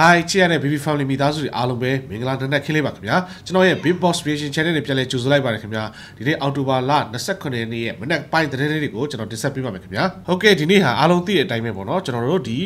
Hi ချစ်ရတဲ့ Baby Family မိသားစုတွေအားလုံးပဲမင်္ဂလာနံနက်ခင်းလေးပါခင်ဗျာကျွန်တော်ရဲ့ Big Boss Creation Channel နဲ့ပြန်လည်ကြိုဆိုလိုက်ပါတယ်ခင်ဗျာဒီနေ့အောက်တိုဘာလ29ရက်နေ့ရဲ့မနက်ပိုင်းသတင်းလေးတွေကိုကျွန်တော်တင်ဆက်ပေးပါမယ်ခင်ဗျာဟုတ်ကဲ့ဒီနေ့ဟာအားလုံးသိတဲ့အတိုင်းပဲပေါ့နော်ကျွန်တော်တို့ဒီ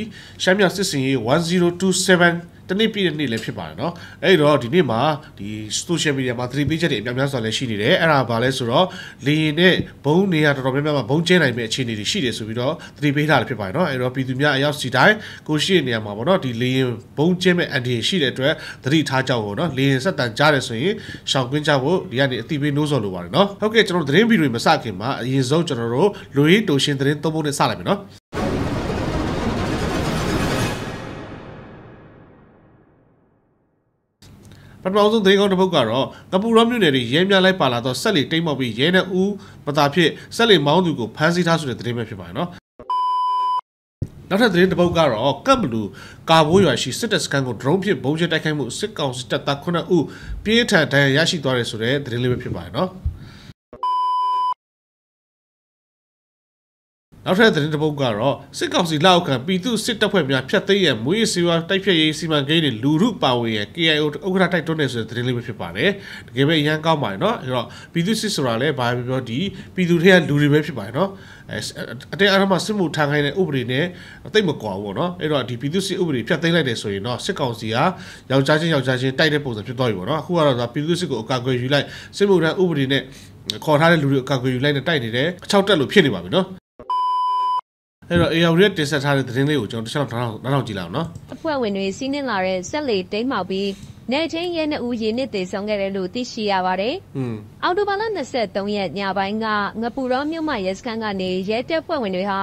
ရှမ်းမြောက်စစ်စင်ရေး1027 တနေ့ပြည့်တဲ့နေ့လည်းဖြစ်ပါတယ်เนาะအဲ့တော့ဒီနေ့မှာဒီ social media မှာသတိပေးချက်တွေအများများစွာလည်းရှိနေတယ်အဲ့ဒါဘာလဲဆိုတော့လေရင်နဲ့ဘုံနေရတော်တော်များများမှာဘုံကျင်းနိုင်မယ့်အခြေအနေတွေရှိတယ်ဆိုပြီးတော့သတိပေးထားတယ်ဖြစ်ပါတယ်เนาะအဲ့တော့ပြည်သူများအရောက်စီတိုင်းကိုရှိတဲ့နေရာမှာပေါ့เนาะဒီလေရင်ဘုံကျင်းမဲ့အန်ဒီရှိတဲ့အတွက်သတိထားကြဖို့เนาะလေရင်ဆက်တန်ကြားတယ်ဆိုရင်ရှောင်ကွင်းကြဖို့ဒီကနေအတိပေးနှိုးဆော်လိုပါတယ်เนาะဟုတ်ကဲ့ကျွန်တော်သတင်းဗီဒီယိုမစခင်မှာအရင်ဆုံးကျွန်တော်တို့လူရင်းတိုရှင်သတင်းသုံးဖို့နဲ့စလိုက်မယ်เนาะ ပထမဆုံးသတင်းကောင်းတစ်ပုဒ်ကတော့ကပူရောမြို့နယ်တွေရဲများလိုက်ပါလာတော့ဆက်လီတိတ်မောက်ပြီးရဲနဲ့ဦးမသာဖြစ်ဆက်လီမောင်းသူကိုဖမ်းဆီးထားဆိုတဲ့သတင်းပဲဖြစ်ပါတယ်နော်နောက်ထပ်သတင်းတစ်ပုဒ်ကတော့ကပ်ဘလူကာဘိုးရွာရှိစစ်တပ်စခန်းကို drone ဖြင့်ဘုံကျတိုက်ခိုက်မှုစစ်ကောင်စစ်တပ်သား9ဦးပြင်းထန်ဒဏ်ရာရရှိသွားတယ်ဆိုတဲ့သတင်းလေးပဲဖြစ်ပါတယ်နော် နောက်ထပ်သတင်းတစ်ပုဒ်ကတော့စစ်ကောင်စီလက်အောက်ခံပြည်သူစစ်တပ်ဖွဲ့များဖျက်သိမ်းရန်မွေးစေဝါတိုက်ဖြတ်ရေးစီမံကိန်းတွေလူမှုပါဝင်ရန် KIO ဥက္ကဋ္ဌတိုက်တွန်းနေဆိုတဲ့သတင်းလေးပဲဖြစ်ပါတယ်။တကယ်ပဲအရန်ကောင်းပါတယ်နော်။အဲ့တော့ပြည်သူစစ်ဆိုတာလည်းဘာပဲပြောဒီပြည်သူတွေကလူတွေပဲဖြစ်ပါတယ်နော်။အဲအတဲအားမှစစ်မှုထမ်းခိုင်းတဲ့ဥပဒေနဲ့တိတ်မကွာဘူးပေါ့နော်။အဲ့တော့ဒီပြည်သူစစ်ဥပဒေဖျက်သိမ်းလိုက်တယ်ဆိုရင်တော့စစ်ကောင်စီကယောက်ျားချင်းယောက်ျားချင်းတိုက်တဲ့ပုံစံဖြစ်သွားပြီပေါ့နော်။အခုကတော့ပြည်သူစစ်ကိုအကာအကွယ်ယူလိုက်စစ်မှုထမ်းဥပဒေနဲ့ခေါ်ထားတဲ့လူတွေအကာအကွယ်ယူလိုက်နဲ့တိုက်နေတယ်။အချောက်တက်လို့ဖြစ်နေပါပြီနော်။ အဲ့တော့ AR ရဲ့တင်ဆက်ထားတဲ့သတင်းလေးကိုကျွန်တော်တစ်ချက်တော့နောက်နောက်ကြည့်လိုက်အောင်နော်အဖွဲ့ဝင်တွေစီးနှင်းလာတဲ့ဆက်လေတိမ်းမှောက်ပြီးနေချင်းရဲနှစ်ဦးရေနစ်သေးဆုံးခဲ့တယ်လို့သိရှိရပါတယ်။อืมအော်တိုဘာလ23ရက်ညပိုင်းကငပူရောမြို့မရဲစခန်းကနေရဲတပ်ဖွဲ့ဝင်တွေဟာ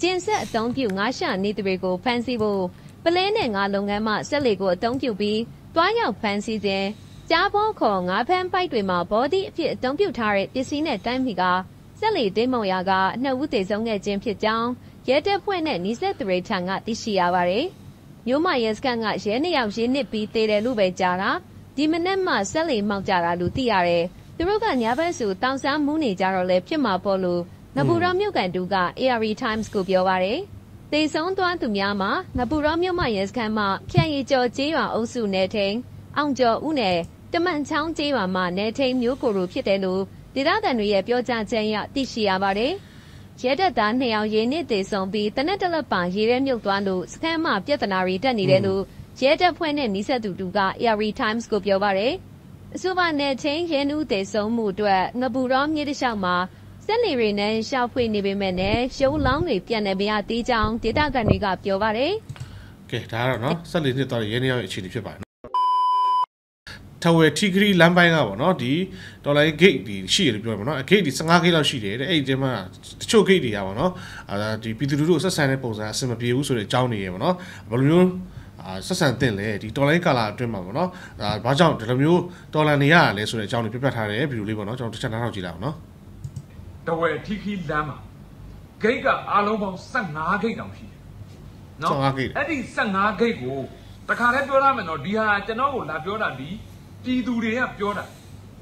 ကျင်းဆက်အုံပြုငါးရှာနေသူတွေကိုဖမ်းဆီးဖို့ပလဲနဲ့ငါလုပ်ငန်းမှဆက်လေကိုအုံပြုပြီးတွားရောက်ဖမ်းဆီးစဉ်ကြားဘောခေါ်ငါးဖမ်းပိုက်တွေမှာဘောဒီအဖြစ်အုံပြုထားတဲ့ပစ္စည်းနဲ့တိုင်းမိကဆက်လေတိမ်မုံရကနှစ်ဦးသေးဆုံးခဲ့ခြင်းဖြစ်ကြောင်း ရဲတပ်ဖွဲ့နဲ့နီးစပ်သူတွေထံကသိရှိရပါတယ်။မြို့မရဲစခန်းကရဲနှစ်ယောက်ရင်းနစ်ပြီးတေတယ်လို့ပဲကြားတာဒီမနေ့မှဆက်လေမောက်ကြတာလို့သိရတယ်။သူတို့ကညာဘက်စုတောင်ဆန်းမူးနေကြတော့လဲဖြစ်မှာပေါ့လို့ငပူရောမြို့ကန်တူက ARE Times ကိုပြောပါတယ်။တေဆုံးသွားသူများမှာငပူရောမြို့မရဲစခန်းမှာဖြန့်ရီကျော်ကျေးရွာအုပ်စုနယ်ထိန်အောင်ကျော်ဦးနယ်တမန်ချောင်းကျေးရွာမှာနယ်ထိန်မျိုးကိုလိုဖြစ်တယ်လို့ဒေသခံတွေရဲ့ပြောကြားချက်အရသိရှိရပါတယ်။ ရဲတပ်သားနှစ်ယောက်ရေနစ်သေးဆုံးပြီးတနက်တလက်ပါရေရဲမြုပ်သွားလို့စခန်းမှာပြဿနာတွေတက်နေတယ်လို့ရဲတပ်ဖွဲ့နဲ့နီးစပ်သူတူက ARI Times ကိုပြောပါတယ်။အဆိုပါနယ်ချင်းရဲနူးသေးဆုံးမှုအတွက်ငပူရောမြေတလျှောက်မှာစက်လီတွေနဲ့ရှောက်ဖွေနေပေမဲ့လည်းရုံလောင်းတွေပြန်နေပြရသေးကြောင်းဒေတာကန်တွေကပြောပါတယ်။ကဲဒါကတော့နော်ဆက်လီနှစ်တော့ရဲနေရောက်ရဲ့အခြေအနေဖြစ်ပါတယ် ထဝယ်ထီဂရီလမ်းပိုင်းကပေါ့နော်ဒီဒေါ်လာ gate ဒီရှိတယ်ပြောမှာနော် gate ဒီ15 gate လောက်ရှိတယ်တဲ့အဲ့ဒီမှာတချို့ gate တွေကပေါ့နော်အာဒီပြည်သူလူထုဆက်ဆံတဲ့ပုံစံအဆင်မပြေဘူးဆိုတဲ့အကြောင်းတွေရပေါ့နော်ဘယ်လိုမျိုးအာဆက်ဆံတင်လဲဒီတော်လိုင်းကာလာအတွင်းမှာပေါ့နော်ဒါဘာကြောင့်ဒီလိုမျိုးတော်လန်နေရလဲဆိုတဲ့အကြောင်းတွေပြပြထားတယ်ဗီဒီယိုလေးပေါ့နော်ကျွန်တော်တစ်ချက်နားထောင်ကြည့်လိုက်အောင်နော်တဝယ်ထီခီလမ်းမှာဂိတ်ကအားလုံးပေါင်း15ဂိတ်တောင်ရှိတယ်နော်15ဂိတ်အဲ့ဒီ15ဂိတ်ကိုတခါတည်းပြောရမယ်နော်ဒီဟာကျွန်တော်ကိုလာပြောတာဒီ ပြည်သူတွေကပြောတာ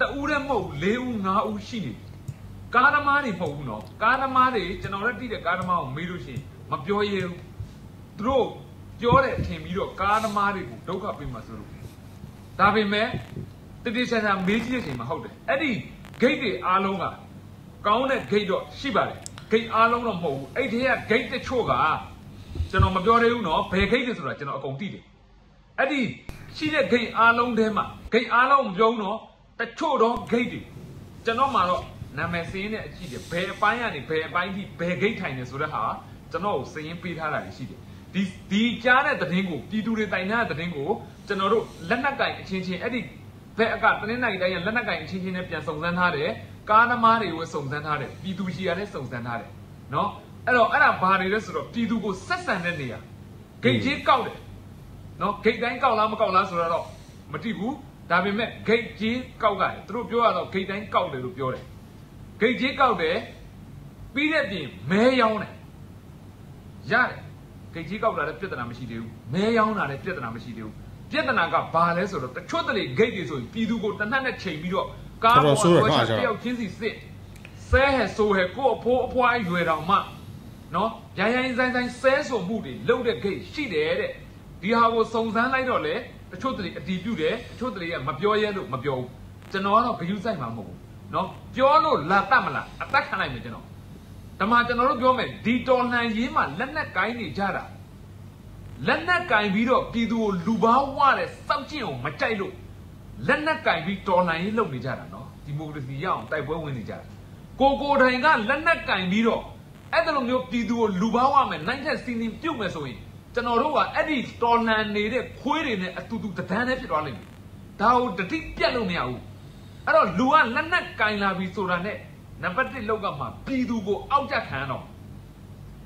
တဦးတည်းမဟုတ်၄ဦး၅ဦးရှိနေကားသမားတွေမဟုတ်ဘူးနော်ကားသမားတွေကျွန်တော်လည်းတိတဲ့ကားသမားကိုမေးလို့ရှိရင်မပြောရဲဘူးသူတို့ပြောတယ်ထင်ပြီးတော့ကားသမားတွေကိုဒုက္ခပေးမှဆိုလို့ဒါပေမဲ့တတိချာချာမေးကြည့်တဲ့အချိန်မှာဟုတ်တယ်အဲ့ဒီ gate တွေအားလုံးကကောင်းတဲ့ gate တော့ရှိပါတယ် gate အားလုံးတော့မဟုတ်ဘူးအဲ့ဒီက gate တချို့ကကျွန်တော်မပြောသေးဘူးနော်ဘယ် gate တွေဆိုတာကျွန်တော်အကုန်သိတယ်အဲ့ဒီ ရှိတဲ့ gate အားလုံးထဲမှာ gate အားလုံးမပြောဘူးနော်တချို့တော့ gate တွေကျွန်တော်မှတော့နာမည်စင်းနဲ့အကြည့်တယ်ဘယ်အပိုင်းကနေဘယ်အပိုင်းထိဘယ် gate ထိုင်နေဆိုတဲ့ဟာကျွန်တော်ကိုစရင်ပေးထားတာရှိတယ်ဒီဒီကြားတဲ့သတင်းကိုပြည်သူတွေတိုင်ထားတဲ့သတင်းကိုကျွန်တော်တို့လက်နက်ကင်အချင်းချင်းအဲ့ဒီဘက်အကတင်းနိုင်တိုင်းလက်နက်ကင်အချင်းချင်းနဲ့ပြန်စုံစမ်းထားတယ်ကားသမားတွေကိုစုံစမ်းထားတယ်ပြည်သူရှိရနဲ့စုံစမ်းထားတယ်နော်အဲ့တော့အဲ့ဒါဘာတွေလဲဆိုတော့ပြည်သူကိုဆက်ဆံတဲ့နေရာဂိတ်ကြီးကောက်တယ် နော်ဂိတ်တိုင်းကောက်လားမကောက်လားဆိုတော့မတိဘူးဒါပေမဲ့ဂိတ်ကြီးကောက်ကတယ်သူတို့ပြောရတော့ဂိတ်တိုင်းကောက်တယ်လို့ပြောတယ်ဂိတ်ကြီးကောက်တယ်ပြီးတဲ့ပြင်မဲရောင်းတယ်ရတယ်ဂိတ်ကြီးကောက်တာလည်းပြဿနာမရှိသေးဘူးမဲရောင်းတာလည်းပြဿနာမရှိသေးဘူးပြဿနာကဘာလဲဆိုတော့တချို့တလေဂိတ်တွေဆိုရင်ပြည်သူကိုတနတ်နဲ့ချိန်ပြီးတော့ကားပေါ်ဆွဲချတယောက်ချင်းစီစစ်ဆဲဟဲဆိုဟဲကိုအဖိုးအဖွားရွယ်တော်မှနော်ရိုင်းရိုင်းဆိုင်ဆိုင်ဆဲဆိုမှုတွေလုပ်တဲ့ဂိတ်ရှိတယ်တဲ့ ဒီဟာကိုစုံစမ်းလိုက်တော့လေတချို့တလေအတီးပြုတ်တယ်တချို့တလေကမပြောရဲလို့မပြောဘူးကျွန်တော်ကတော့ဂယုဆိုင်မှာမဟုတ်ဘူးเนาะပြောလို့လာတတ်မလားအသက်ခံနိုင်မယ်ကျွန်တော်ဓမ္မကျွန်တော်တို့ပြောမယ်ဒီတော်လှန်ရေးမှာလက်နက်ကိုင်းနေကြတာလက်နက်ကင်ပြီးတော့ပြည်သူကိုလူဘာဝတဲ့စောက်ကျင့်ကိုမကြိုက်လို့လက်နက်ကင်ပြီးတော်လှန်ရေးလုပ်နေကြတာနော်ဒီမိုကရေစီရအောင်တိုက်ပွဲဝင်နေကြတာကိုကိုတိုင်ကလက်နက်ကင်ပြီးတော့အဲ့ဒါလိုမျိုးပြည်သူကိုလူဘာဝမယ်နိုင်တဲ့စီနီပြုတ်မယ်ဆိုရင် ကျွန်တော်တို့ကအဲ့ဒီတော်လှန်နေတဲ့ခွေးတွေနဲ့အတူတူတဒန်းနဲ့ဖြစ်သွားလိမ့်မယ်ဒါကိုတတိပြတ်လို့မရဘူးအဲ့တော့လူကလက်နက်ကင်လာပြီဆိုတာနဲ့နံပါတ်1လောက်ကမှပြည်သူကိုအောက်ကြခံတော့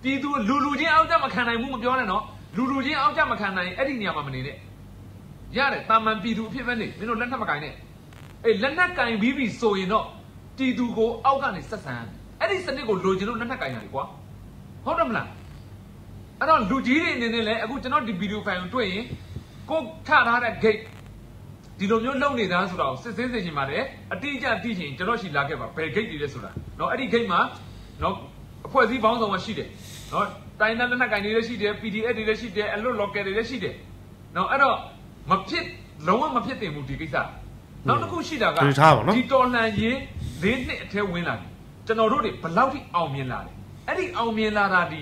ပြည်သူလူလူချင်းအောက်ကြမခံနိုင်ဘူးမပြောနဲ့နော်လူလူချင်းအောက်ကြမခံနိုင်အဲ့ဒီနေရာမှာမနေနဲ့ရတယ်တာမန်ပြည်သူအဖြစ်ပဲနေမင်းတို့လက်နက်ကမကင်နဲ့အေးလက်နက်ကင်ပြီးပြီဆိုရင်တော့ပြည်သူကိုအောက်ကနေဆက်ဆံအဲ့ဒီစနစ်ကိုလိုချင်လို့လက်နက်ကင်ရတယ်ကွာဟုတ်တယ်မလား အဲ့တော့လူကြီးတွေအနေနဲ့လည်းအခုကျွန်တော်ဒီဗီဒီယိုဖိုင်ကိုတွေ့ရင်ကိုထထားတဲ့ gate ဒီလိုမျိုးလုံနေတာဆိုတော့စစ်စင်းစေချင်ပါတယ်အတိအကျသိချင်ကျွန်တော်ရှိလာခဲ့ပါဘယ် gate တွေလဲဆိုတာเนาะအဲ့ဒီ gate မှာเนาะအဖွဲ့အစည်းပေါင်းစုံမှာရှိတယ်เนาะတိုင်းနဲ့လက်နက်ကင်တွေလည်းရှိတယ် PDF တွေလည်းရှိတယ်အလွတ် local တွေလည်းရှိတယ်เนาะအဲ့တော့မဖြစ်လုံးဝမဖြစ်တင်ဘူးဒီကိစ္စနောက်တစ်ခုရှိတာက တွေ့ထားပါနော် ဒီတော်လှန်ရေးလေးနှစ်အထဲဝင်လာပြီကျွန်တော်တို့တွေဘယ်လောက်ထိအောင်မြင်လာလဲအဲ့ဒီအောင်မြင်လာတာဒီ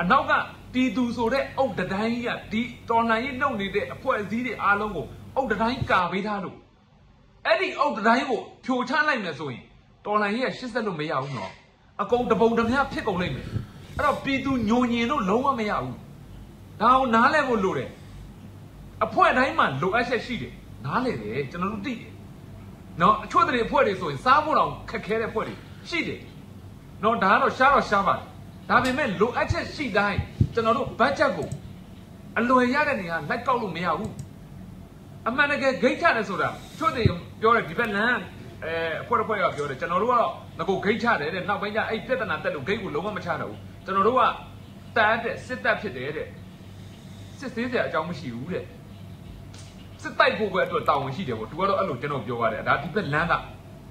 အနောက်က ပြည်သူဆိုတဲ့အုတ်တတိုင်းကြီးကဒီတော်လှန်ရေးနှုတ်နေတဲ့အဖွဲ့အစည်းတွေအားလုံးကိုအုတ်တတိုင်းကာပေးထားလို့အဲ့ဒီအုတ်တတိုင်းကိုဖြိုချလိုက်မယ်ဆိုရင်တော်လှန်ရေးကရှစ်ဆက်လို့မရဘူးနော်အကုန်တပုံတမျှဖြစ်ကုန်လိမ့်မယ်အဲ့တော့ပြည်သူညိုညင်လို့လုံးဝမရဘူးဒါကိုနားလဲဖို့လိုတယ်အဖွဲ့တိုင်းမှာလိုအပ်ချက်ရှိတယ်နားလဲတယ်ကျွန်တော်တို့သိတယ်နော်အချို့တွေအဖွဲ့တွေဆိုရင်စားဖို့တော့ခက်ခဲတဲ့အဖွဲ့တွေရှိတယ်နော်ဒါကတော့ရှားတော့ရှားပါတယ် ဒါပေမဲ့လိုအပ်ချက်ရှိတိုင်းကျွန်တော်တို့ဘတ်ဂျက်ကိုအလွယ်ရတဲ့နေရာလိုက်ကောက်လို့မရဘူးအမှန်တကယ်ဂိတ်ချတယ်ဆိုတာချို့တွေပြောတယ်ဒီဘက်လမ်းအဲအဖွဲ့တစ်ဖွဲ့ကပြောတယ်ကျွန်တော်တို့ကတော့ငကိုဂိတ်ချတယ်တဲ့နောက်ပိုင်းကျအဲ့ပြဿနာတက်လို့ဂိတ်ကိုလုံးဝမချတော့ဘူးကျွန်တော်တို့ကတန်းတဲ့စစ်တပ်ဖြစ်တယ်တဲ့စစ်သေးစရာအကြောင်းမရှိဘူးတဲ့စစ်တိုက်ဖို့ပဲအတွက်တာဝန်ရှိတယ်ပေါ့သူကတော့အဲ့လိုကျွန်တော်ပြောရတယ်ဒါဒီဘက်လမ်းက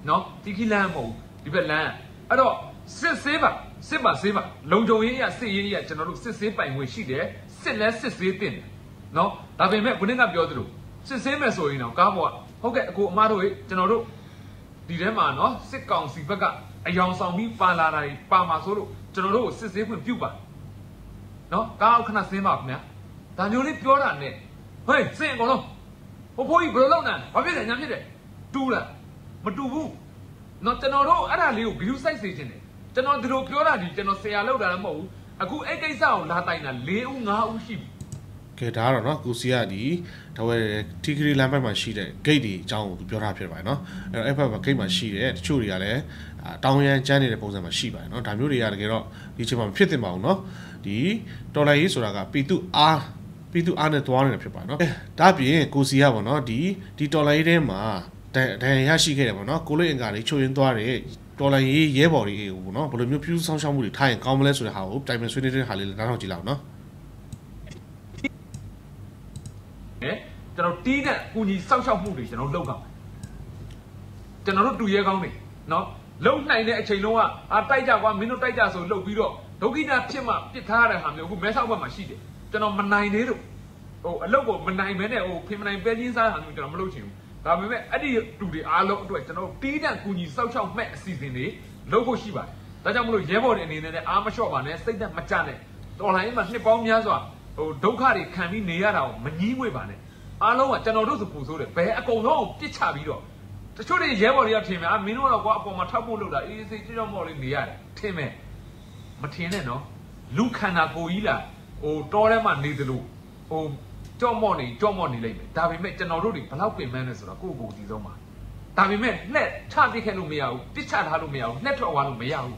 နော်တီခီလမ်းမဟုတ်ဘူးဒီဘက်လမ်းအဲ့တော့ စစ်ဆေးပါစစ်ပါဆေးပါလုံခြုံရေးရစစ်ရေးရကျွန်တော်တို့စစ်ဆေးပိုင်ခွင့်ရှိတယ်စစ်လဲစစ်ဆေးတင်တယ်နော်ဒါပေမဲ့ခုနကပြောသလိုစစ်ဆေးမယ်ဆိုရင်တော့ကားပေါ်ကဟုတ်ကဲ့အခုအမားတို့ကျွန်တော်တို့ဒီထဲမှာနော်စစ်ကောင်စီဘက်ကအယောင်ဆောင်ပြီးပါလာတာကြီးပါမှာဆိုလို့ကျွန်တော်တို့ကိုစစ်ဆေးခွင့်ပြုပါနော်ကားအောက်ခဏဆင်းပါခင်ဗျာဒါမျိုးလေးပြောတာနဲ့ဟေးစင်အကုန်လုံးဟိုဖိုးကြီးဘယ်လိုလုပ်နိုင်လဲဘာဖြစ်လဲညာဖြစ်တယ်တူးလားမတူဘူးနော်ကျွန်တော်တို့အဲ့ဒါလေးကို view site စေခြင်းတယ် ကျွန်တော်ဒီလိုပြောတာဒီကျွန်တော်ဆရာလောက်တာလည်းမဟုတ်ဘူးအခုအဲ့ကိစ္စကိုလာတိုင်တာ၄ဦး၅ဦးရှိပြီ ကဲဒါကတော့เนาะကိုစီကဒီဒါဝဲတီဂရီလမ်းဘက်မှာရှိတဲ့ gate တွေအကြောင်းကိုသူပြောထားဖြစ်ပါတယ်เนาะအဲ့တော့အဲ့ဘက်မှာ gate မှာရှိတဲ့တချို့တွေကလည်းအာတောင်းရန်ကျန်းနေတဲ့ပုံစံမှာရှိပါတယ်เนาะဒါမျိုးတွေကတကယ်တော့ဒီအချိန်မှာမဖြစ်သင့်ပါဘူးเนาะဒီတော်လိုင်းရေးဆိုတာကပီတုအားပီတုအားနဲ့သွားနေတာဖြစ်ပါတယ်เนาะဒါပြင်ကိုစီကပေါ့เนาะဒီဒီတော်လိုင်းရေးထဲမှာဒဏ်ဒဏ်ရရှိခဲ့တယ်ပေါ့เนาะကိုလေးအင်္ကာတွေချုပ်ရင်းသွားတယ် တော်လိုင်းရေးရဲဘော်တွေဟိုနော်ဘယ်လိုမျိုးပြူးဆောင်ရှောက်မှုတွေထားရင်ကောင်းမလဲဆိုတဲ့ဟာကိုတိုင်ပင်ဆွေးနွေးတဲ့ဟာလေးလည်းနားထောင်ကြည့်လောက်နော်ဟဲ့ကျွန်တော်တီးတဲ့ကုညီစောက်ရှောက်မှုတွေကျွန်တော်လုပ်ကောင်းကျွန်တော်တို့တူရဲကောင်းနေနော်လုံနိုင်တဲ့အချိန်လုံးကအာတိုက်ကြကွာမင်းတို့တိုက်ကြဆိုလှုပ်ပြီးတော့ဒုက္ခိတာဖြစ်မှပစ်ထားရတဲ့ဟာမျိုးအခုမဲဆောက်ဘက်မှာရှိတယ်ကျွန်တော်မနိုင်သေးတော့ဟိုအလုပ်ကိုမနိုင်မဲနဲ့ဟိုဖင်မနိုင်ပဲချင်းစားတာမျိုးကျွန်တော်မလုပ်ချင်ဘူး ဒါပေမဲ့အဲ့ဒီတူတွေအားလုံးအတွက်ကျွန်တော်တီးတဲ့ကုညီစောက်ရှောက်မဲ့အစီအစဉ်တွေလုပ်ဖို့ရှိပါတယ်ဒါကြောင့်မလို့ရဲဘော်တွေအနေနဲ့လည်းအားမလျှော့ပါနဲ့စိတ်သက်မကြနဲ့တော်လိုင်းမှာနှစ်ပေါင်းများစွာဟိုဒုက္ခတွေခံပြီးနေရတာကိုမငြီးငွေ့ပါနဲ့အားလုံးကကျွန်တော်တို့စပူဆိုးတယ်ဘယ်အကုန်လုံးကိုပြစ်ချပြီးတော့တချို့တွေရဲဘော်တွေကထင်မယ်အာမင်းတို့ကတော့ကွာအပေါ်မှာထောက်ဖို့လုပ်တာအေးစိတ်ကြောက်မော့လေးနေရတယ်ထင်မယ်မထင်နဲ့နော်လူခန္ဓာကိုယ်ကြီးလားဟိုတောထဲမှာနေသလိုဟို ကြောက်မော့နေကြောက်မော့နေလိမ့်မယ်ဒါပေမဲ့ကျွန်တော်တို့တွေဘလောက်ပင်ပန်းလဲဆိုတော့ကိုယ့်ကိုယ်ဒီဆုံးပါဒါပေမဲ့နှက်ချပစ်ခဲ့လို့မရဘူးပစ်ချထားလို့မရဘူးနှက်ထွက်သွားလို့မရဘူး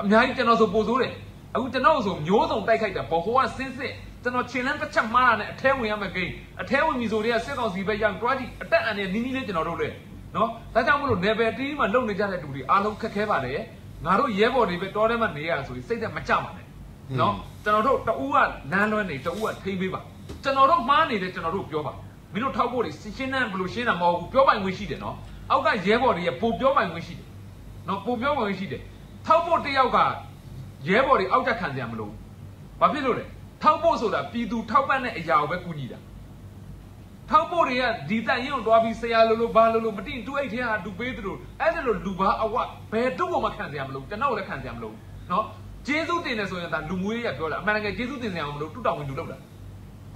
အများကြီးကျွန်တော်ဆိုပို့ဆိုးတယ်အခုကျွန်တော်ဆိုမျိုးစုံတိုက်ခိုက်တာဘောဟိုကစင်းစစ်ကျွန်တော်ခြေလန်းတစ်ချက်မှားတာနဲ့အထဲဝင်ရမယ်ဂိမ်းအထဲဝင်ပြီဆိုတော့စစ်ကောင်စီဘက်ရောက်တွားကြည့်အတက်အန်နဲ့နီးနီးလေးကျွန်တော်တို့လည်းနော်ဒါကြောင့်မလို့ level 3မှာလုံနေကြတဲ့တူတွေအားလုံးခက်ခဲပါတယ်ငါတို့ရဲဘော်တွေပဲတောထဲမှာနေရဆိုရင်စိတ်သက်မကြပါနဲ့နော်ကျွန်တော်တို့တအူးကလမ်းလွှဲနေတအူးကထိမ့်ပေးပါ ကျွန်တော်တို့မှားနေတယ်ကျွန်တော်တို့ပြောပါမင်းတို့ထောက်ဖို့တွေရှင်းနှမ်းဘယ်လိုရှင်းတာမဟုတ်ဘူးပြောပိုင်ခွင့်ရှိတယ်နော်အောက်ကရဲဘော်တွေရဲ့ပိုပြောပိုင်ခွင့်ရှိတယ်နော်ပိုပြောပိုင်ခွင့်ရှိတယ်ထောက်ဖို့တယောက်ကရဲဘော်တွေအောက်တက်ခံစရာမလိုဘူးဘာဖြစ်လို့လဲထထောက်ဖို့ဆိုတာပြည်သူထောက်ပံ့တဲ့အရာကိုပဲကူညီတာထောက်ဖို့တွေကဒီတန်ရင်ကိုသွားပြီးဆရာလိုလိုဘာလိုလိုမတင်တူအိတ်ထဲဟာတူပေးသလိုအဲ့ဒါလိုလူဘာအဝဘယ်တော့မှခံစရာမလိုကျွန်တော်လည်းခံစရာမလိုနော်ကျေးဇူးတင်တယ်ဆိုရင်ဒါလူမျိုးရေးကပြောတာအမှန်တကယ်ကျေးဇူးတင်စရာမလိုတူတောင်ဝင်လူလောက်တာ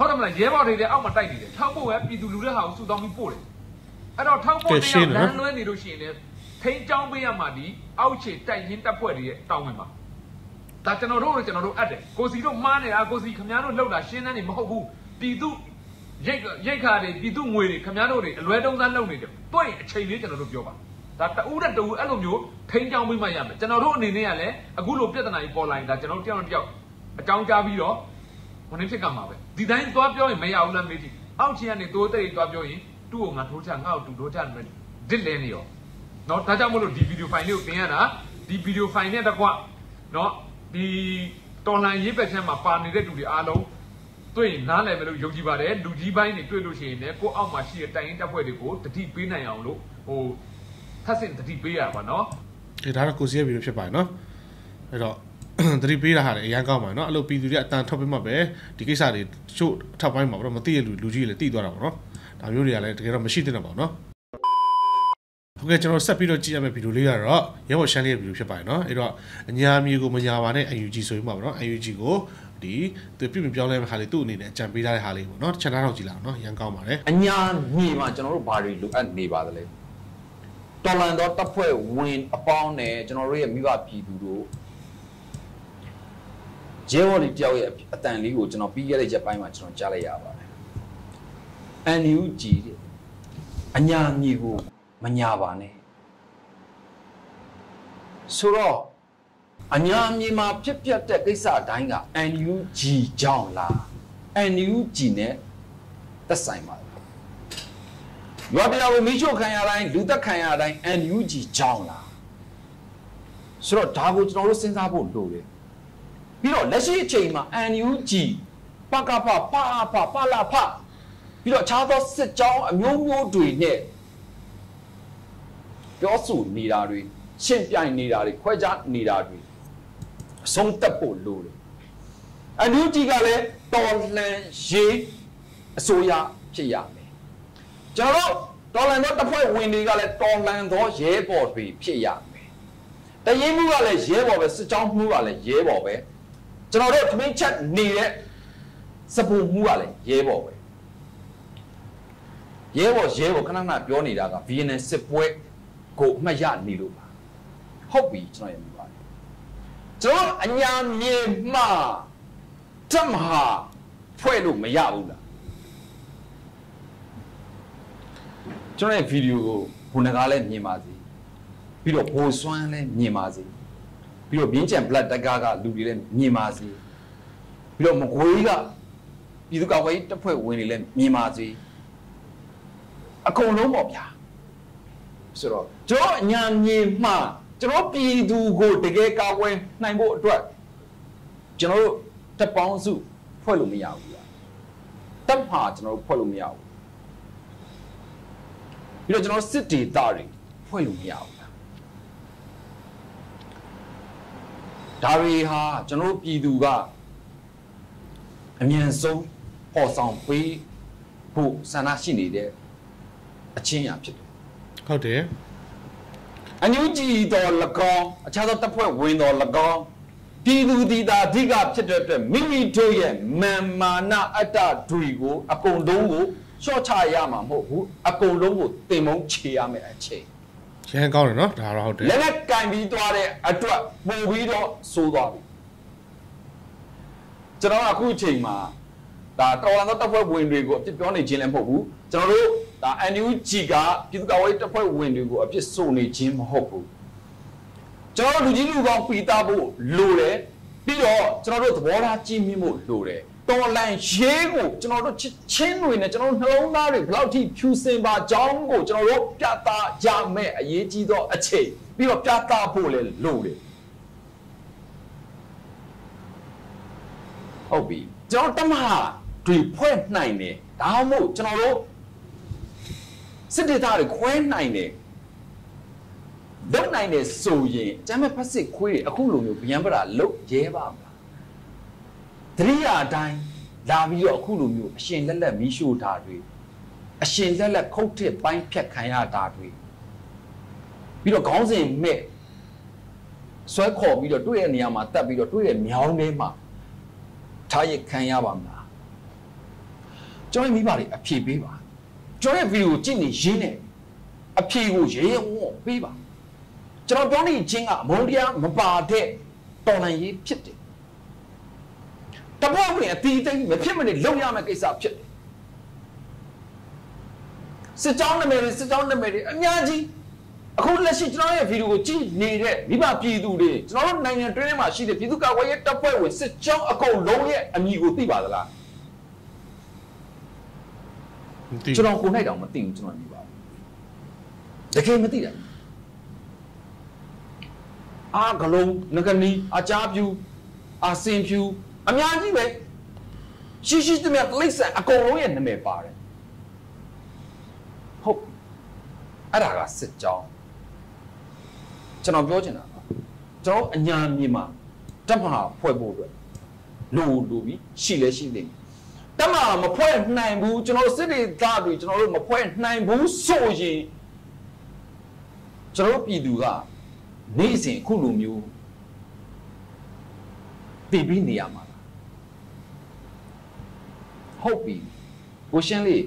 ဟုတ်တယ်မလားရဲဘော်တွေလည်းအောက်မှာတိုက်နေတယ်ထောက်ဖို့ပဲပြည်သူလူတဲ့ဟာကိုစုတောင်းပြီးပို့တယ်အဲ့တော့ထောက်ဖို့တဲ့လမ်းလွဲနေလို့ရှိရင်လည်းထိန်းချောင်းပေးရမှာဒီအောက်ခြေတိုက်ရင်တပ်ဖွဲ့တွေရဲ့တောင်းဝင်ပါဒါကျွန်တော်တို့တို့ကျွန်တော်တို့အပ်တယ်ကိုစီတို့မှားနေတာကိုစီခမားတို့လှုပ်တာရှင်းတဲ့နေမဟုတ်ဘူးပြည်သူရိတ်ရိတ်ခါတွေပြည်သူငွေတွေခမားတို့တွေအလွဲတုံးသားလှုပ်နေတယ်တွေ့ရင်အချိန်လေးကျွန်တော်တို့ပြောပါဒါတူးတဲ့တူးအဲ့လိုမျိုးထိန်းချောင်းပေးမှရမယ်ကျွန်တော်တို့အနေနဲ့ကလည်းအခုလိုပြဿနာကြီးပေါ်လာရင်ဒါကျွန်တော်တို့တယောက်တစ်ယောက်အကြောင်းကြားပြီးတော့ ဘယ်နည်းဖြစ်ကမှာပဲဒီတိုင်းသွားပြောရင်မရဘူးလားမေးကြည့်အောက်ချင်ကနေတိုးတဲ့သွားပြောရင်သူ့ကိုငါထိုးချငါ့ကိုတူထိုးချမယ်ဒစ်လဲနေရောနော်ဒါကြောင့်မလို့ဒီဗီဒီယိုဖိုင်လေးကိုတင်ရတာဒီဗီဒီယိုဖိုင်နဲ့တကွနော်ဒီတော်လန်ရေးပက်ချမ်းမှာပါနေတဲ့လူတွေအားလုံးတွေ့ရင်နားလည်မယ်လို့ယုံကြည်ပါတယ်လူကြီးပိုင်းတွေတွေ့လို့ရှိရင်လည်းကိုယ့်အောက်မှာရှိတဲ့တိုင်ရင်တပ်ဖွဲ့တွေကိုတတိပေးနိုင်အောင်လို့ဟိုထပ်ဆင့်တတိပေးရပါနော်ဒီဒါတော့ကိုစီရဲ့ဗီဒီယိုဖြစ်ပါတယ်နော်အဲ့တော့ သတိပေးတာဟာလည်းအရန်ကောင်းပါတယ်နော်အဲ့လိုပြည်သူတွေအတန်ထွက်ပြီးမှပဲဒီကိစ္စတွေချို့ထပ်ပိုင်းမှာတော့မသိရလူလူကြီးလည်းတိသွားတာပေါ့နော်ဒါမျိုးတွေကလည်းတကယ်တော့မရှိသင့်တော့ပါဘူးနော်ဟုတ်ကဲ့ကျွန်တော်ဆက်ပြီးတော့ကြည့်ရမယ့်ဗီဒီယိုလေးကတော့ရဲဘော်ရှမ်းလေးရဲ့ဗီဒီယိုဖြစ်ပါတယ်နော်အဲ့တော့အညာမြေကိုမညာပါနဲ့ UNG ဆိုပြီးမှာပေါ့နော် UNG ကိုဒီသူပြပြပြောင်းလဲမယ့်ဟာလေးသူ့အနေနဲ့အကြံပေးထားတဲ့ဟာလေးပေါ့နော်တစ်ချက်တော့ကြည့်လာအောင်နော်ရန်ကောင်းပါတယ်အညာမြေမှာကျွန်တော်တို့ဘာတွေလိုအပ်နေပါသလဲတော်လန်တော့တပ်ဖွဲ့ဝင်အပေါင်းနဲ့ကျွန်တော်တို့ရဲ့မိဘပြည်သူတို့ ရဲဘော်လေးတယောက်ရဲ့အတန်လေးကိုကျွန်တော်ပြီးခဲ့တဲ့ရက်ပိုင်းမှာကျွန်တော်ကြားလိုက်ရပါတယ် NUG တဲ့အညာမြေကိုမညာပါနဲ့ဆိုတော့အညာမြေမှာဖြစ်ပျက်တဲ့ကိစ္စအတိုင်းက NUG ကြောင့်လား NUG နဲ့သက်ဆိုင်ပါလားရွာတရားကိုမိချို့ခံရတိုင်းလူသက်ခံရတိုင်း NUG ကြောင့်လားဆိုတော့ဒါကိုကျွန်တော်တို့စဉ်းစားဖို့လိုတယ် ပြီးတော့လက်ရှိအချိန်မှာ NUG ပကဖပအဖပလာဖပြီးတော့အခြားသောစစ်ကြောင်းအမျိုးမျိုးတွေနဲ့ပြောဆိုနေတာတွေရှင်းပြိုင်နေတာတွေခွဲခြားနေတာတွေအဆုံးသက်ဖို့လိုတယ်အန်ယူဂျီကလည်းတော်လှန်ရေးအစိုးရဖြစ်ရမယ်ကျွန်တော်တို့တော်လှန်သောတပ်ဖွဲ့ဝင်တွေကလည်းတော်လှန်သောရဲဘော်တွေဖြစ်ရမယ်တရင်မှုကလည်းရဲဘော်ပဲစစ်ကြောင်းမှုကလည်းရဲဘော်ပဲ ကျွန်တော်တို့သမင်းချက်နေတဲ့စပူမှုကလည်းရဲဘော်ပဲရဲဘော်ရဲဘော်ခဏခဏပြောနေတာက VNN စစ်ပွဲကိုအမှတ်ရနေလို့ပါဟုတ်ပြီကျွန်တော်ရမြင်ပါတယ်ကျွန်တော်အညာမြေမှတမဟာဖွဲ့လို့မရဘူးလားကျွန်တော်ရဲ့ဗီဒီယိုကိုဘုန်းကားလည်းမြင်ပါစေပြီးတော့ဘိုးစွမ်းလည်းမြင်ပါစေ ပြီးတော့မြင်းကြံ blood တက္ကကလူတွေလည်းမြင်ပါစေပြီးတော့မကွေးကပြည်သူ့ကာကွယ်ရေးတပ်ဖွဲ့ဝင်တွေလည်းမြင်ပါစေအကုန်လုံးပေါ့ဗျာဆိုတော့ကျွန်တော်အညာမြေမှကျွန်တော်ပြည်သူကိုတကယ်ကာကွယ်နိုင်ဖို့အတွက်ကျွန်တော်တို့တပ်ပေါင်းစုဖွဲ့လို့မရဘူးလားတပ်မှာကျွန်တော်တို့ဖွဲ့လို့မရဘူးပြီးတော့ကျွန်တော်စစ်ဒေတာတွေဖွဲ့လို့မရဘူးလား ဒါတွေဟာကျွန်တော်တို့ပြည်သူကအမြန်ဆုံးပေါ်ဆောင်ပေးဖို့ဆန္ဒရှိနေတဲ့အချင်းအရာဖြစ်တယ်ဟုတ်တယ်အညူကြည်တော်၎င်းအခြားသောတပ်ဖွဲ့ဝင်တော်၎င်းပြည်သူတည်တာအဓိကဖြစ်တဲ့အတွက်မိမိတို့ရဲ့မာန်မာနအတ္တတွေကိုအကုန်လုံးကိုလျှော့ချရမှာမဟုတ်ဘူးအကုန်လုံးကိုတင်မုံချေရမယ်အချိန် ရန်ကောင်းတယ်နော်ဒါတော့ဟုတ်တယ်လက်လက်ကင်ပြီးသွားတဲ့အတွက်ပုံပြီးတော့စိုးသွားပြီကျွန်တော်ကအခုအချိန်မှာဒါတော်လန်သောတပ်ဖွဲ့ဝင်တွေကိုအပြစ်ပြောနေခြင်းလည်းမဟုတ်ဘူးကျွန်တော်တို့ဒါ NUG ကပြည်သူ့ကာကွယ်ရေးတပ်ဖွဲ့ဝင်တွေကိုအပြစ်ဆိုနေခြင်းမဟုတ်ဘူးကျွန်တော်တို့လူကြီးလူကောင်းပီတာဖို့လိုတယ်ပြီးတော့ကျွန်တော်တို့သဘောထားကြီးမြင့်ဖို့လိုတယ် တော်လန်ရေးကိုကျွန်တော်တို့ချစ်ချင်းတွေနဲ့ကျွန်တော်တို့နှလုံးသားတွေဘယ်လောက်ထိဖြူစင်ပါကြောင်းကိုကျွန်တော်တို့ပြသရမယ်အရေးကြီးသောအချိန်ပြီးတော့ပြသဖို့လည်းလိုတယ်ဟုတ်ပြီကျွန်တော်တမဟာတွေဖွဲ့နိုင်တယ်ဒါမှမဟုတ်ကျွန်တော်တို့စစ်ဒေသတွေခွဲနိုင်တယ်လုံနိုင်တယ်ဆိုရင်ကျမ်းမဲ့ဖက်စစ်ခွေးတွေအခုလိုမျိုးဗျံပရာလုတ်ရဲပါမလား တတတိယအတိုင်းလာပြီးတော့အခုလိုမျိုးအရှင်လက်လက်မီးရှို့တာတွေအရှင်လက်လက်ခုတ်ထစ်ပိုင်းဖြတ်ခံရတာတွေပြီးတော့ခေါင်းစဉ်မဲ့ဆွဲခေါ်ပြီးတော့တွေ့တဲ့နေရာမှာတက်ပြီးတော့တွေ့တဲ့မြောင်းထဲမှာထားရခံရပါမလားကျွန်တော်မိဘတွေအဖြေပေးပါကျွန်တော်ရဲ့ဗီဒီယိုကြည့်နေရင်းနဲ့အဖြေကိုရေရဲဝံ့ပေးပါကျွန်တော်ပြောနေခြင်းကအမုန်းတရားမပါတဲ့တော်လှန်ရေးဖြစ်တယ် တပွားဝင်အတီးတိတ်မဖြစ်မနေလုံရမယ့်ကိစ္စဖြစ်တယ်စစ်ကြောင်းနာမည်တွေစစ်ကြောင်းနာမည်တွေအများကြီးအခုလက်ရှိကျွန်တော်ရဲ့ဗီဒီယိုကိုကြည့်နေတဲ့မိဘပြည်သူတွေကျွန်တော်တို့နိုင်ငံတွင်းထဲမှာရှိတဲ့ပြည်သူ့ကာကွယ်ရေးတပ်ဖွဲ့ဝင်စစ်ကြောင်းအကုန်လုံးရဲ့အမည်ကိုသိပါသလားမသိကျွန်တော်ကိုယ်၌တောင်မသိဘူးကျွန်တော်မြင်ပါဘူးတကယ်မသိတာအာဂလုံးငကနီအချားပြူအာစင်ဖြူ အများကြီးပဲရှိရှိသမျှလိမ့်ဆန်အကုန်လုံးရဲ့နာမည်ပါတယ်ဟုတ်အဲ့ဒါကစစ်ကြောင်းကျွန်တော်ပြောချင်တာကကျွန်တော်အညာမြေမှာတက်မဟာဖွဲ့ဖို့အတွက်လိုလိုပြီးရှိလဲရှိနေတယ်တမမဖွဲ့နိုင်ဘူးကျွန်တော်တို့စစ်တွေသားတွေကျွန်တော်တို့မဖွဲ့နိုင်ဘူးဆိုရင်ကျွန်တော်တို့ပြည်သူကနေ့စဉ်အခုလိုမျိုးတည်ပြီးနေရမှာလား ဟုတ်ပြီကိုရှင်းလေး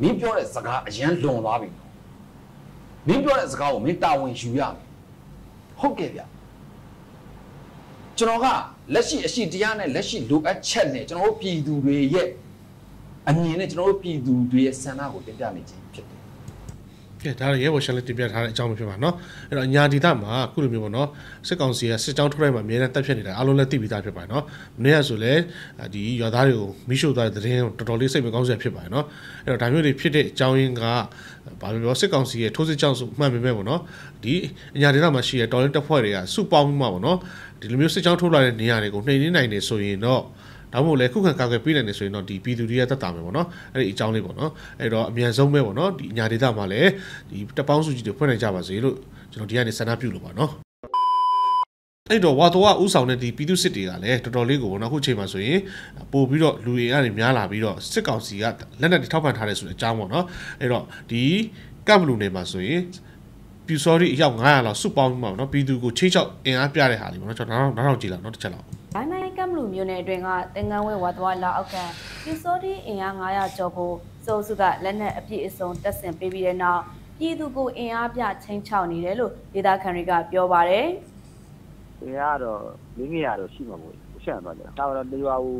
မင်းပြောတဲ့စကားအရန်လွန်သွားပြီနော်မင်းပြောတဲ့စကားကိုမင်းတာဝန်ယူရမယ်ဟုတ်ကဲ့ဗျကျွန်တော်ကလက်ရှိအရှိတရားနဲ့လက်ရှိလိုအပ်ချက်နဲ့ကျွန်တော်တို့ပြည်သူတွေရဲ့အမြင်နဲ့ကျွန်တော်တို့ပြည်သူတွေရဲ့ဆန္ဒကိုတင်ပြနေခြင်းဖြစ်တယ် ကဲဒါတော့ရဲဘော်ရှယ်လက်တင်ပြထားတဲ့အကြောင်းပဲဖြစ်ပါနော်အဲ့တော့အညာဒေသမှာအခုလိုမျိုးပေါ့နော်စစ်ကောင်စီကစစ်ကြောင်းထုတ်လိုက်မှာအများနဲ့တက်ဖြတ်နေတာအားလုံးလည်းသိပြီးသားဖြစ်ပါတယ်နော်မနေ့ကဆိုလည်းဒီရွာသားတွေကိုမိရှုသားတဲ့သတင်းတော်တော်လေးစိတ်မကောင်းစရာဖြစ်ပါတယ်နော်အဲ့တော့ဒါမျိုးတွေဖြစ်တဲ့အကြောင်းရင်းကဘာလို့ပြောစစ်ကောင်စီရဲ့ထိုးစစ်ကြောင်းဆိုမှန်ပေမဲ့ပေါ့နော်ဒီအညာဒေသမှာရှိတဲ့တော်လင်းတပ်ဖွဲ့တွေကစုပေါင်းပြီးမှပေါ့နော်ဒီလိုမျိုးစစ်ကြောင်းထုတ်လာတဲ့နေရာတွေကိုနှိမ်နှင်းနိုင်နေဆိုရင်တော့ ဒါမှမဟုတ်လေခုခံကာကွယ်ပေးနိုင်နေဆိုရင်တော့ဒီပြည်သူတွေကတက်တာမယ်ပေါ့နော်အဲ့ဒီအကြောင်းလေးပေါ့နော်အဲ့တော့အမြန်ဆုံးပဲပေါ့နော်ဒီအညာဒေသမှာလည်းဒီတပ်ပေါင်းစုကြီးတွေဖွင့်နိုင်ကြပါစေလို့ကျွန်တော်ဒီကနေဆန္ဒပြုလို့ပါနော်အဲ့တော့ဝါတော်ကဥဆောင်တဲ့ဒီပြည်သူစစ်တွေကလည်းတော်တော်လေးကိုပေါ့နော်အခုချိန်မှာဆိုရင်ပို့ပြီးတော့လူတွေကနေများလာပြီးတော့စစ်ကောင်စီကလက်နက်တွေထောက်ပံ့ထားတယ်ဆိုတဲ့အကြောင်းပေါ့နော်အဲ့တော့ဒီကပ်ဘလူနယ်မှာဆိုရင် ပြူစော်ရီအယောက်900လောက်စုပေါင်းပြီးမှာပေါ့နော်ပြည်သူကိုချိတ်ချောက်အင်အားပြတဲ့ဟာလေးပေါ့နော်ကျွန်တော်နောက်နောက်ကြည့်လောက်နော်တစ်ချက်လောက်။ရိုင်းနိုင်ကမ်လူမျိုးနယ်အတွင်းကတင်ငန်းဝဲဝါသွားလာအောက်ကပြူစောတိအင်အား900ကျော်ကိုစိုးစုကလက်နက်အပြည့်အစုံတပ်ဆင်ပေးပြီးတဲ့နောက်ပြည်သူကိုအင်အားပြချင်းချောက်နေတယ်လို့ဒေသခံတွေကပြောပါတယ်။ဒီကတော့လင်းငယ်ရတော့ရှိမှာမို့ရှန့်သွားတယ်။ဒါတော့တရွာဟို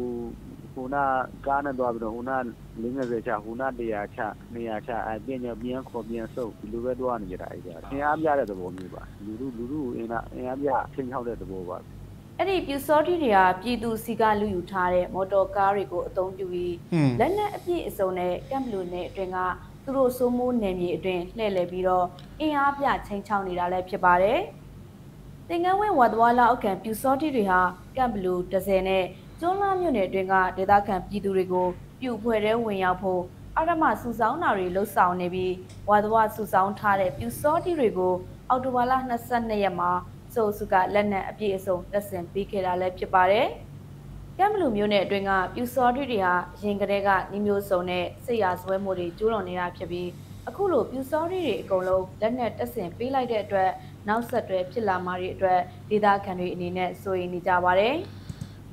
ဟိုနာကားနဲ့သွားပြီးတော့ဟိုနာလင်းငယ်ပဲချဟိုနာတရားချနေရာချအဲပြင်းညပြန်ခေါ်ပြန်ဆုပ်ဒီလိုပဲသွားနေကြတာအဲ့ဒါ။အင်အားပြတဲ့သဘောမျိုးပါ။လူလူလူလူအင်အားအင်အားပြချင်းချောက်တဲ့သဘောပါ။အဲ့ဒီပြူစောတိတွေကပြည်သူစီကလူယူထားတဲ့မော်တော်ကားတွေကိုအသုံးပြုပြီးဟွန်းလက်နက်အပြည့်အစုံနဲ့ကမ်လူနယ်အတွင်းကသူတို့စိုးမိုးနယ်မြေအတွင်းလှည့်လည်ပြီးတော့အင်အားပြချင်းချောက်နေတာလည်းဖြစ်ပါတယ်။တင်ငန်းဝင်းဝါသွားလာအောက်ခံပြူစောတိတွေဟာကမ်ဘလူဒဇယ်နဲ့ ကျွန်းလာမြို့နယ်အတွင်းကဒေသခံပြည်သူတွေကိုပြူဖွဲ့တဲ့ဝင်ရောက်ဖို့အရမစုဆောင်းတာတွေလှုပ်ဆောင်နေပြီးဝါသွားစုဆောင်းထားတဲ့ပြူစောတိတွေကိုအော်တိုဘာလ22ရက်မှာစိုးစုကလက်နက်အပြည့်အစုံတပ်ဆင်ပေးခဲ့တာလည်းဖြစ်ပါတယ်။ကမ်ဘလူမျိုးနဲ့အတွင်းကပြူစောတိတွေဟာရင်ကလေးကနှီးမျိုးစုံနဲ့စိတ်ရဆွဲမှုတွေကျူးလွန်နေတာဖြစ်ပြီးအခုလိုပြူစောတိတွေအကုန်လုံးလက်နက်တက်ဆင်ပေးလိုက်တဲ့အတွက်နောက်ဆက်တွဲဖြစ်လာမှာတွေအတွက်ဒေသခံတွေအနေနဲ့စိုးရိမ်နေကြပါတယ်။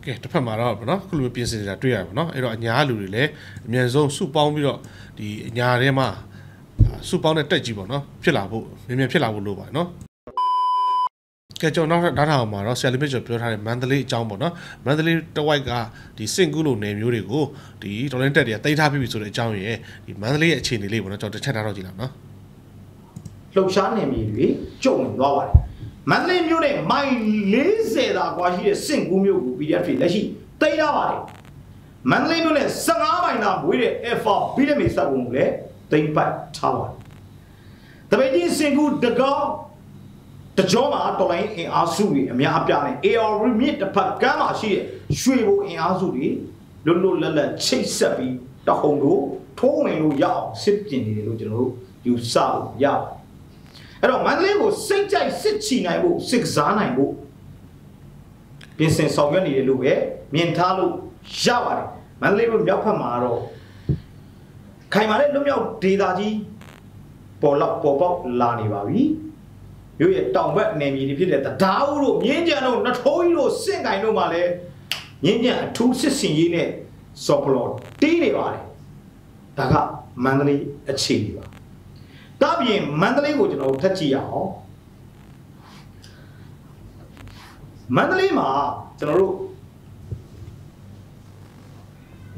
ကဲတစ်ဖက်မှာတော့ဗောနော်ခုလိုမျိုးပြင်ဆင်နေတာတွေ့ရပါဗောနော်အဲ့တော့အညာလူတွေလည်းအမြန်ဆုံးစုပေါင်းပြီးတော့ဒီအညာထဲမှာစုပေါင်းတဲ့တက်ကြီးဗောနော်ဖြစ်လာဖို့မြန်မြန်ဖြစ်လာဖို့လိုပါတယ်နော်ကဲကျွန်တော်နောက်ထပ်ဓာတ်ထောင်မှာတော့ဆယ်လီမစ်ကျော်ပြောထားတဲ့မန္တလေးအကြောင်းပေါ့နော်မန္တလေးတဝိုက်ကဒီစင်ကူးလိုနယ်မျိုးတွေကိုဒီဒေါ်လင်းတက်တွေကတိတ်ထားပြီးပြီဆိုတဲ့အကြောင်းရယ်ဒီမန္တလေးရဲ့အခြေအနေလေးပေါ့နော်ကျွန်တော်တစ်ချက်ထားတော့ကြည့်လောက်နော်လှုပ်ရှားနေမြေတွေကျုံဝင်သွားပါတယ် မန္တလေးမြို့နဲ့မိုင်40သာကွာရှိတဲ့စင်ကူးမြို့ကို PDF တွေလက်ရှိတိတ်ထားပါတယ်မန္တလေးမြို့နဲ့15မိုင်သာဝေးတဲ့ Alpha ဘီလက်မီစက်ကုန်ကိုလည်းတိမ်ပတ်ထားပါတယ်တပည့်ကြီးစင်ကူးတကောတကြောမှာတော်လိုင်းအင်အားစုတွေအများအပြားနဲ့ AR မြစ်တစ်ဖက်ကမ်းမှာရှိတဲ့ရွှေဘုံအင်အားစုတွေလွတ်လွတ်လပ်လပ်ချိတ်ဆက်ပြီးတဟုန်တို့ထိုးဝင်လို့ရအောင်စစ်ပြင်နေတယ်လို့ကျွန်တော်တို့ယူဆလို့ရပါတယ် အဲ့တော့မန္တလေးကိုစိတ်ကြိုက်စစ်ချီနိုင်ဖို့စစ်ကစားနိုင်ဖို့ပြင်ဆင်ဆောင်ရွက်နေတယ်လို့ပဲမြင်ထားလို့ရပါတယ်မန္တလေးမြို့မြောက်ဖက်မှာတော့ခိုင်မာတဲ့လွတ်မြောက်ဒေသကြီးပေါ်လောက်ပေါ်ပေါက်လာနေပါပြီမြို့ရဲ့တောင်ဘက်နယ်မြေတွေဖြစ်တဲ့တရားဦးတို့မြင်းကြံတို့နထိုးကြီးတို့စင့်ကင်တို့မှာလည်းမြင်းကြံအထူးစစ်စင်ရေးနဲ့စော်ပလော်တီးနေပါတယ်ဒါကမန္တလေးအခြေအနေပါ ဒါပြင်မန္တလေးကိုကျွန်တော်တို့ထပ်ကြည့်ရအောင်မန္တလေးမှာကျွန်တော်တို့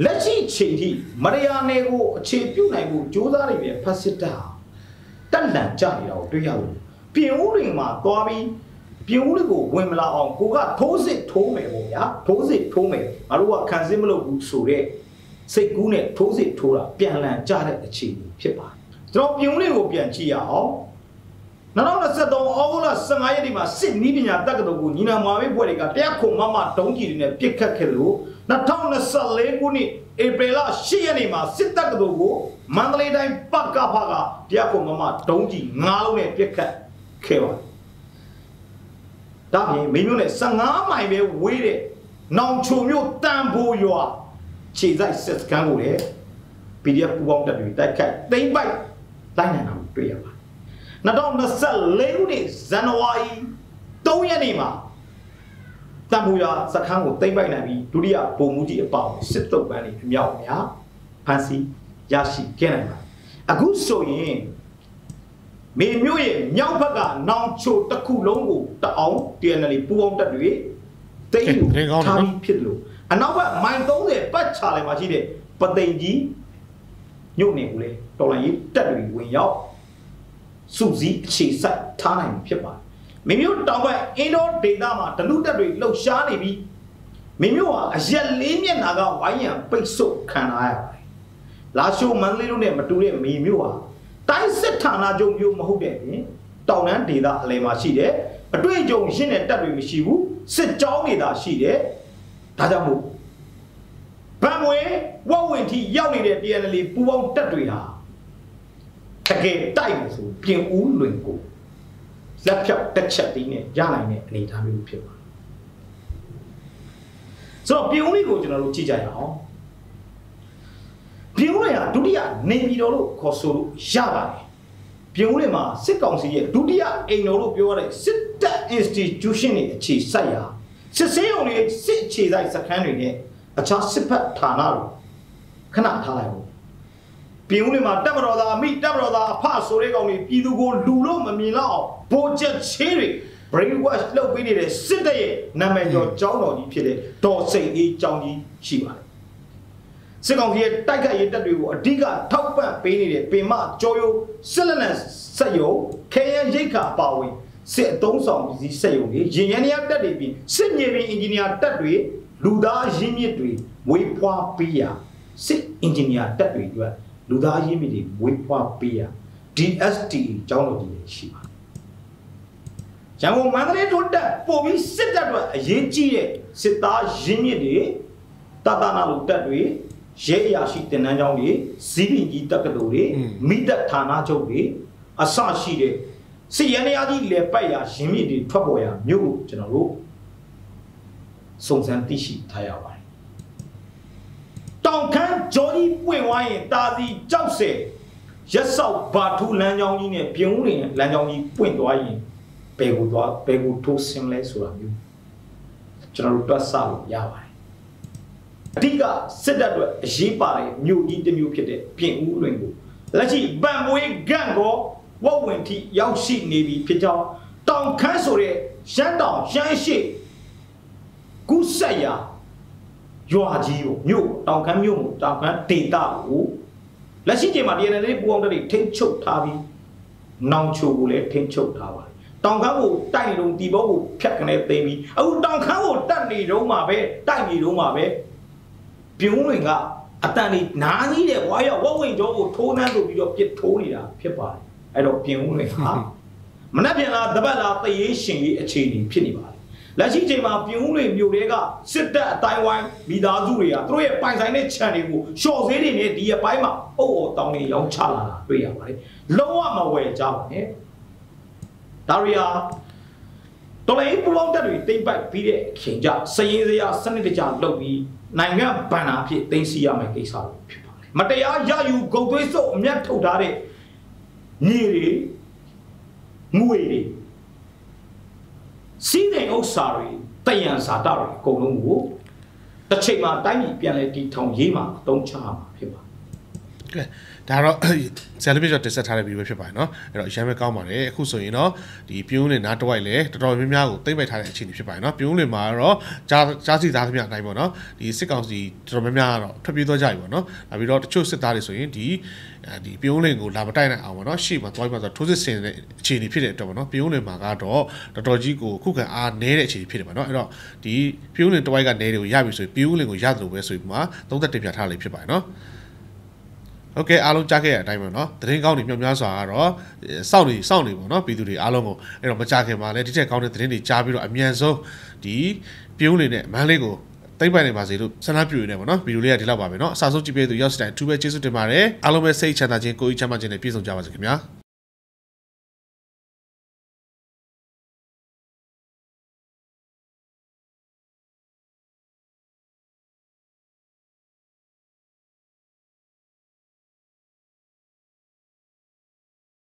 လက်ရှိချိန်ထိမရယာနယ်ကိုအခြေပြုနိုင်ဖို့ကြိုးစားနေတဲ့ဖက်စစ်တပ်ဟာတက်လန်ကြနေတာကိုတွေ့ရလို့ပြင်ဦးတွေမှာသွားပြီးပြင်ဦးတွေကိုဝင်မလာအောင်ကိုကထိုးစစ်ထိုးမယ်ပေါ့ဗျာထိုးစစ်ထိုးမယ်ငါတို့ကခံစစ်မလုပ်ဘူးဆိုတော့စိတ်ကူးနဲ့ထိုးစစ်ထိုးတာပြန်လန်ကြတဲ့အခြေအနေဖြစ်ပါတယ် ကျွန်တော်ပြင်ဦးတွေကိုပြန်ကြည့်ရအောင်2023ဩဂုတ်လ15ရက်နေ့မှာစစ်နီးပညာတက္ကသိုလ်ကိုညီနာမွာမေးပွဲတွေကတရားခုံမမတုံးကြီးတွေနဲ့ပြစ်ခတ်ခဲ့လို့2024ခုနှစ်ဧပြီလ10ရက်နေ့မှာစစ်တက္ကသိုလ်ကိုမန္တလေးတိုင်းပကဖကတရားခုံမမတုံးကြီး9လုံးနဲ့ပြစ်ခတ်ခဲ့ပါတယ်။ဒါပြင်မိမျိုးနဲ့15မိုင်ပဲဝေးတဲ့နောင်ချုံမြို့တန်ဖိုးရွာခြေဆိုင်စစ်စခန်းကိုလည်း PDF ပူပေါင်းတပ်တွေတိုက်ခိုက်သိမ့်ပိုက် လိုက်နိုင်တာကိုတွေ့ရပါတယ်2024ခုနှစ်ဇန်နဝါရီ3ရက်နေ့မှာတံပူရစခန်းကိုသိမ့်ပိုက်နိုင်ပြီးဒုတိယပုံမှုကြီးအပေါင်းစစ်တုပ်ပန်းတွေအမြောက်အများဖန်စီရရှိခဲ့နိုင်ပါတယ်အခုဆိုရင်မေမျိုးရဲ့မြောက်ဘက်ကနောင်ချိုတစ်ခုလုံးကိုတအောင် TNL ပူပေါင်းတက်တွေတိတ်လို့ထားပြီးဖြစ်လို့အနောက်ဘက်မိုင်30ပတ်ချလိုက်မှာရှိတဲ့ပသိမ်ကြီး ညုတ်နေကိုလေတော်လိုင်းကြီးတက်တွေဝင်ရောက်စုစည်းအခြေစိုက်ထားနိုင်မှာဖြစ်ပါတယ်မင်းမျိုးတောင်ဘက်အင်ဒိုဒေတာမှာဒလူတက်တွေလှုပ်ရှားနေပြီးမင်းမျိုးဟာအရက်လေးမျက်နာကဝိုင်းရံပိတ်ဆို့ခံရရပါတယ်လာရှိုးမန္တလေးတို့နဲ့မတူတဲ့မေမျိုးဟာတိုင်းစစ်ဌာနချုပ်မျိုးမဟုတ်တဲ့ပြင်တောင်တန်းဒေတာအလယ်မှာရှိတယ်အတွေ့အကြုံရှင်းတဲ့တက်တွေမရှိဘူးစစ်ကြောင်းတွေသာရှိတယ်ဒါကြောင့်မို့ဗံမွေဝက်ဝင် ထိရောက်နေတဲ့ PNL ပူပေါင်းတက်တွေဟာတကယ်တိုက်လို့ဆိုပြင်ဦးလွင်ကိုလက်ဖြောက်တက်ချက်တီးနဲ့ရနိုင်တဲ့အနေအထားမျိုးဖြစ်ပါတယ်ဆိုတော့ပြင်ဦးလေးကိုကျွန်တော်တို့ကြည့်ကြရအောင်ပြင်ဦးလေးကဒုတိယနေပြည်တော်လို့ခေါ်ဆိုလို့ရပါတယ်ပြင်ဦးလေးမှာစစ်ကောင်စီရဲ့ဒုတိယအိမ်တော်လို့ပြောရတဲ့စစ်တပ် institution တွေအခြေစိုက်ရာစစ်စေးုံတွေစစ်အခြေစိုက်စခန်းတွေနဲ့အခြားစစ်ဖက်ဌာနတွေ ခဏထားလိုက်ဘူးပြင်ဦးလေးမှာတပ်မတော်သားအမိတပ်မတော်သားအဖဆိုတဲ့ကောင်တွေပြည်သူကိုလူလို့မမြင်တော့ဗိုလ်ချက်ချေးတွေ brain wash လုပ်ပေးနေတဲ့စစ်တပ်ရဲ့နာမည်ကျော်ကျောင်းတော်ကြီးဖြစ်တဲ့ဒေါ်စိန်အေးကျောင်းကြီးရှိပါတယ်စစ်ကောင်စီရဲ့တိုက်ခိုက်ရေးတပ်တွေကိုအဓိကထောက်ပံ့ပေးနေတဲ့ပင်မကျော်ရိုးစစ်လက်နက်စက်ရုံခဲယမ်းရိတ်ခါပါဝင်စစ်အုံဆောင်ပစ္စည်းစက်ရုံတွေရင်ရန်ရတပ်တွေပြီးစစ်မြေပြင်အင်ဂျင်နီယာတပ်တွေလူသားရင်းမြစ်တွေမွေးဖွားပေးရာ စစ်အင်ဂျင်နီယာတပ်တွေအတွက်လူသားရင်းမြစ်တွေမွေးဖွားပေးရာ DST ကျောင်းတော်ကြီးရှိပါတယ်။ရန်ကုန်မန္တလေးတို့တက်ပို့ပြီးစစ်တပ်အတွက်အရေးကြီးတဲ့စစ်သားရင်းမြစ်တွေတတနာလိုတပ်တွေရဲအရာရှိတင်နန်းကျောင်းတွေဇီးပင်ကြီးတက္ကသိုလ်တွေမိသက်ဌာနချုပ်တွေအစရှိတဲ့စစ်ရန်ရာကြီးလေပတ်ရာရင်းမြစ်တွေထွက်ပေါ်ရာမြို့ကိုကျွန်တော်တို့စုံစမ်းသိရှိထားရပါတယ် တောင်ခမ်းဂျော်ကြီးပွင့်ဝိုင်းရင်တာစီကြောက်စဲရက်ဆောက်ဘာထူလမ်းကြောင်းကြီးနဲ့ပြင်ဦးရင်လမ်းကြောင်းကြီးပွင့်သွားရင်ဘယ်ကိုသွားဘယ်ကိုထိုးဆင်းလဲဆိုတာမျိုးကျွန်တော်တို့တွက်ဆလို့ရပါတယ်အဓိကစစ်တပ်အတွက်အရေးပါတဲ့မြို့ကြီးတစ်မြို့ဖြစ်တဲ့ပြင်ဦးလွင်ကိုလက်ရှိဗန်မွေးဂန့်ကိုဝက်ဝင်ထိရောက်ရှိနေပြီဖြစ်ကြောင်းတောင်ခမ်းဆိုတဲ့ရှမ်းတောင်ရှမ်းရှိကုဆက်ရာ ရွာကြီးကိုမြို့တောင်ခမ်းမြို့ကိုတောင်ခမ်းဒေတာကိုလက်ရှိချိန်မှာ DNA လေးပူအောင်တဲ့ထိန်းချုပ်ထားပြီးနောင်ချိုကိုလည်းထိန်းချုပ်ထားပါတယ်တောင်ခမ်းကိုတိုက်နေတော့ဒီဘောကိုဖြတ်ကနေသိမ်းပြီးအခုတောင်ခမ်းကိုတက်နေတော့မှပဲတိုက်နေတော့မှပဲပြုံးဝင်ကအတန်လေးနားကြီးတဲ့ဝါရောက်ဝက်ဝင်ကျော်ကိုထိုးနှမ်းဆိုပြီးတော့ပြစ်ထိုးနေတာဖြစ်ပါတယ်အဲ့တော့ပြုံးဝင်ဟာမနှက်ပြန်လာတပတ်လာတရေရှင်ကြီးအခြေအနေဖြစ်နေပါတယ် လက်ရှိချိန်မှာပြုံးတွေမြို့တွေကစစ်တပ်အတိုင်းဝိုင်းမိသားစုတွေကသူတို့ရဲ့ပိုင်ဆိုင်တဲ့ခြံတွေကိုရှော့ဈေးတွေနဲ့ဒီအပိုင်းမှာအုပ်အော်တောင်းနေရောင်းချလာတာတွေ့ရပါတယ်လုံးဝမဝယ်ကြပါနဲ့ဒါရီယာတော်လိုင်းပူပေါင်းတက်တွေတိမ့်ပိုက်ပြီးတဲ့ခင်ကြစရင်စရာစနစ်တကျလုပ်ပြီးနိုင်ငံဗန္နာအဖြစ်သိမ်းဆီးရမယ့်ကိစ္စတွေဖြစ်ပါတယ်မတရားရယူဂုတ်သွေးစုပ်အမျက်ထုတ်ထားတဲ့မြေတွေငွေတွေ စီးတဲ့ဥစ္စာတွေတယံဇာတတွေအကုန်လုံးကိုတစ်ချိန်မှာတိုင်းပြည်ပြန်လဲတည်ထောင်ရေးမှာအသုံးချရမှာဖြစ်ပါတယ်ကဲ ဒါတော့ ဆယ်လီပြတ်တက်ဆက်ထားတဲ့ဗီဒီယိုဖြစ်ပါတယ်เนาะအဲ့တော့အရင်ပဲကောင်းပါတယ်အခုဆိုရင်တော့ဒီပြုံးလင်နားတစ်ဝိုက်လဲတော်တော်များများကိုသိမ့်ပိုက်ထားတဲ့အခြေအနေဖြစ်ပါတယ်เนาะပြုံးလင်မှာတော့ကြားကြားစီသားသမျှအတိုင်းပေါ့เนาะဒီစစ်ကောင်စီတော်တော်များများကတော့ထွက်ပြေးသွားကြပြီပေါ့เนาะနောက်ပြီးတော့တချို့စစ်သားတွေဆိုရင်ဒီဒီပြုံးလင်ကိုလာမတိုက်နိုင်အောင်ပေါ့เนาะရှေ့မှာသွားပြီးမှဆိုထိုးစစ်ဆင်တဲ့အခြေအနေဖြစ်တဲ့အတွက်ပေါ့เนาะပြုံးလင်မှာကတော့တော်တော်ကြီးကိုခုခံအားနည်းတဲ့အခြေအနေဖြစ်တယ်ပေါ့เนาะအဲ့တော့ဒီပြုံးလင်တစ်ဝိုက်ကနေတွေကိုရပြီဆိုရင်ပြုံးလင်ကိုရတယ်လို့ပဲဆိုပြီးမှသုံးသက်တင်ပြထားလေးဖြစ်ပါတယ်เนาะ โอเคအားလုံးကြားခဲ့ရတဲ့အတိုင်းပဲเนาะသတင်းကောင်းတွေမြောက်များစွာကတော့စောင့်နေစောင့်နေပေါ့เนาะပြည်သူတွေအားလုံးကိုအဲ့တော့မကြခင်မှာလည်းဒီချက်ကောင်းတဲ့သတင်းတွေကြားပြီးတော့အမြန်ဆုံးဒီပြုံးနေနဲ့မန်းလေးကိုသိမ့်ပိုင်နေပါစေလို့ဆန္ဒပြုနေတယ်ပေါ့နော်ဗီဒီယိုလေးကဒီလောက်ပါပဲเนาะအစားဆုံးကြည့်ပေးသူရောက်စတိုင်းအထူးပဲကျေးဇူးတင်ပါတယ်အားလုံးပဲစိတ်ချမ်းသာခြင်းကိုယ်ကြီးချမ်းသာခြင်းနဲ့ပြည့်စုံကြပါစေခင်ဗျာ